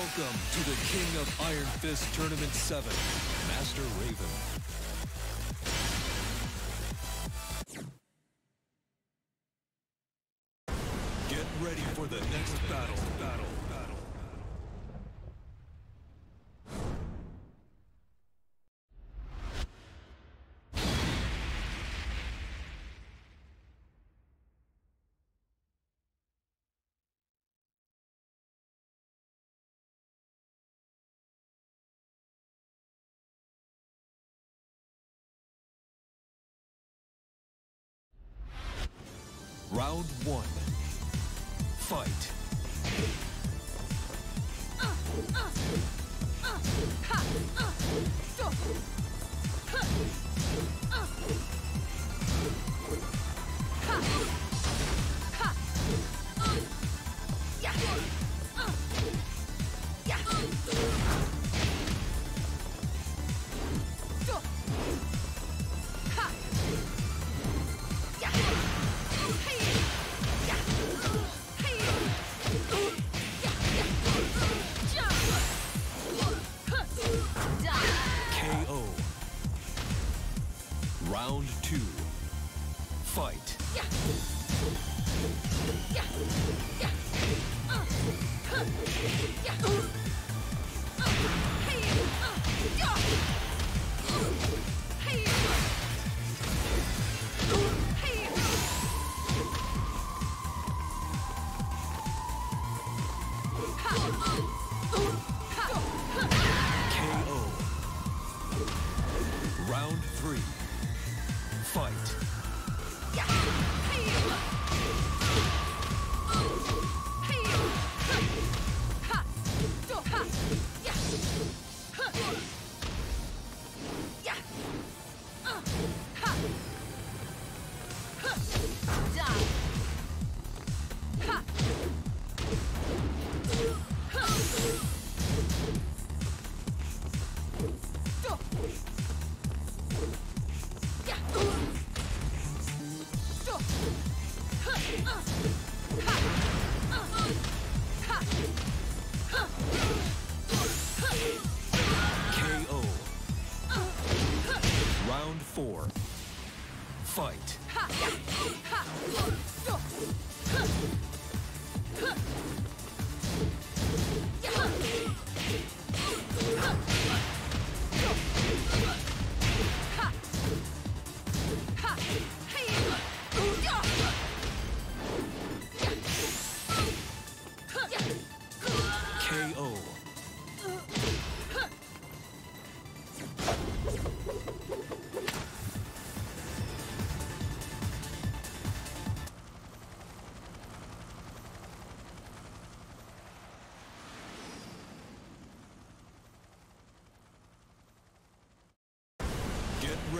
Welcome to the King of Iron Fist Tournament 7, Master Raven. Round one. Fight. Uh, uh, uh, KO. Fight. KO.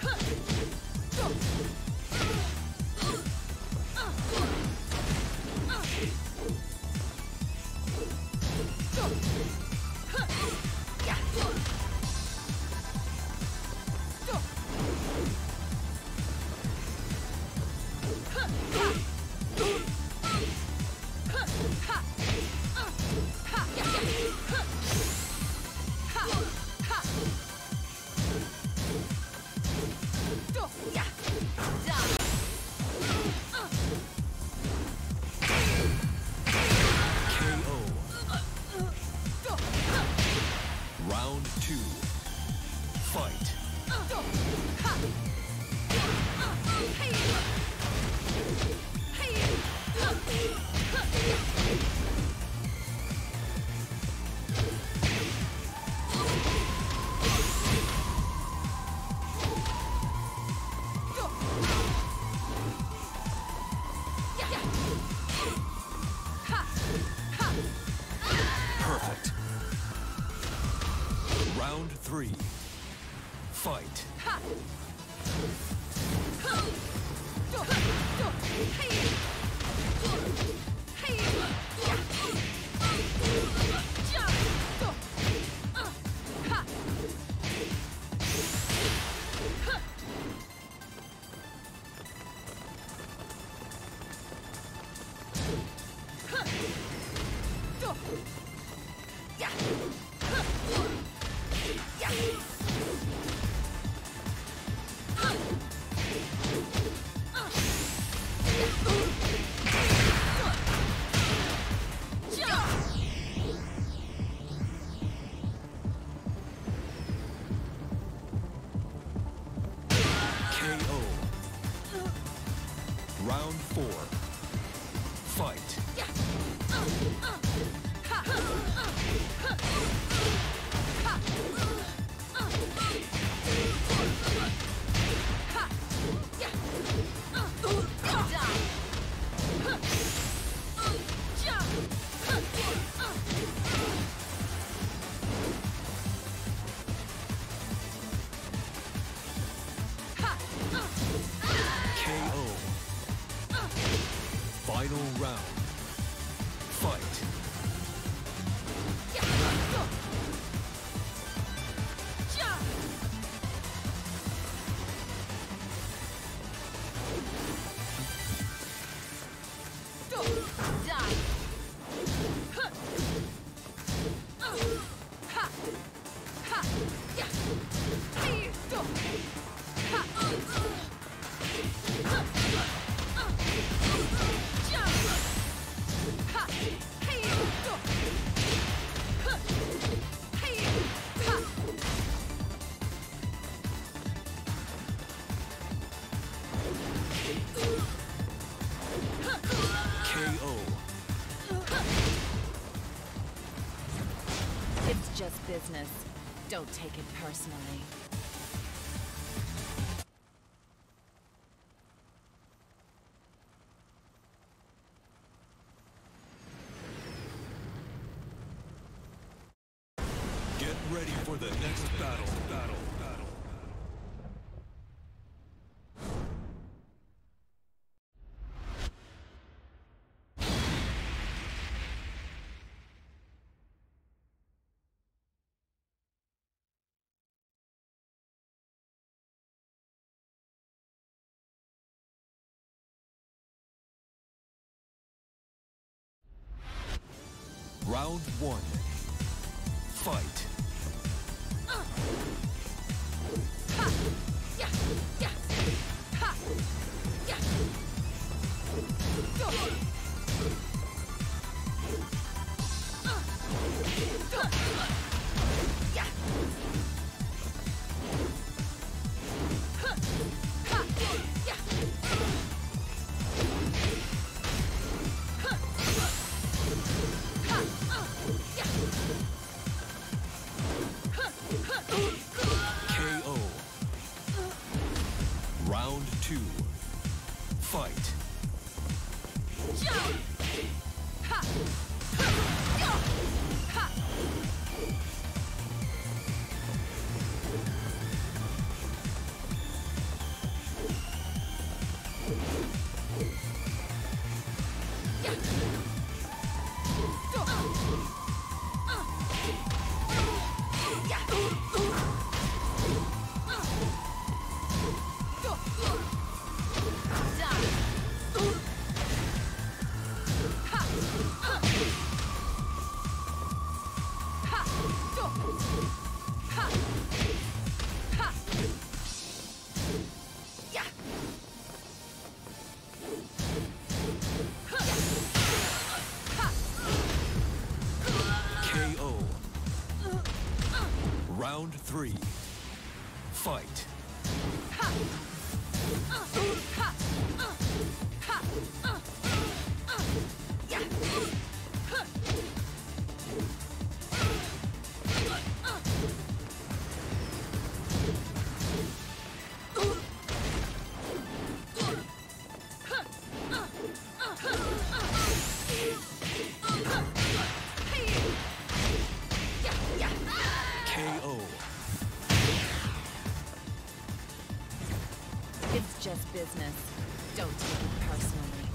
KO. KO. Don't take it personally. Get ready for the next battle. Battle. Round one. Fight. KO. Round two. Fight. KO. KO. It's just business. Don't take it personally.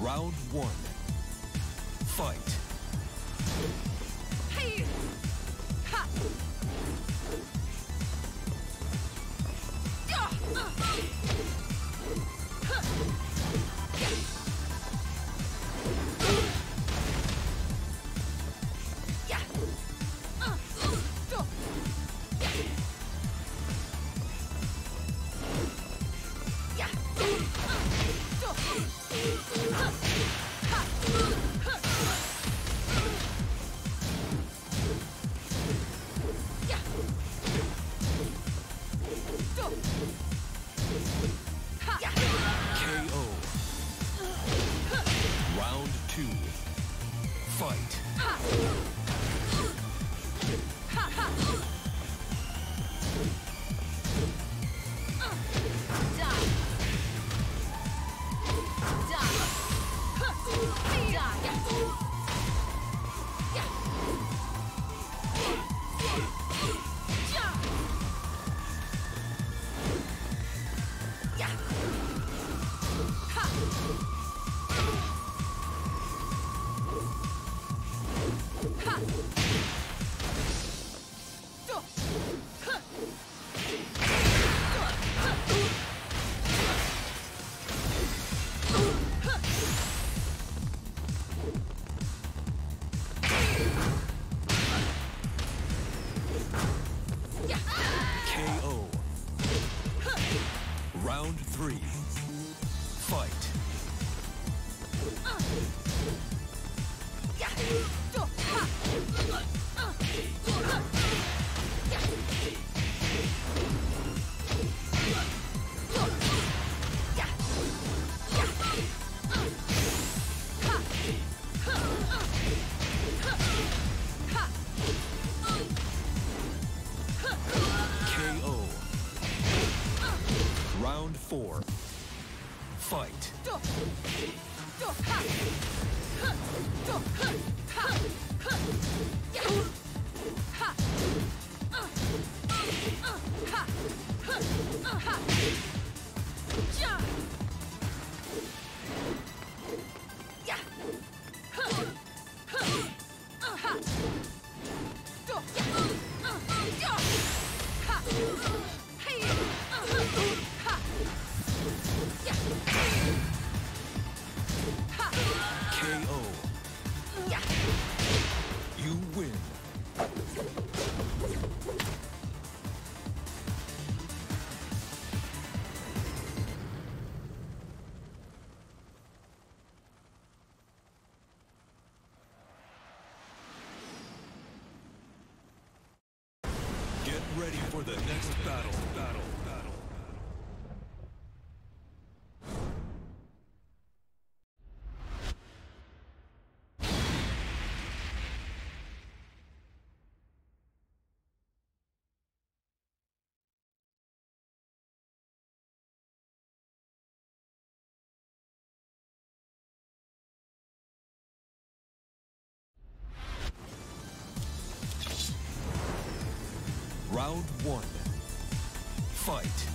Round one. Fight. fight. battle, battle, battle. Round one. Fight!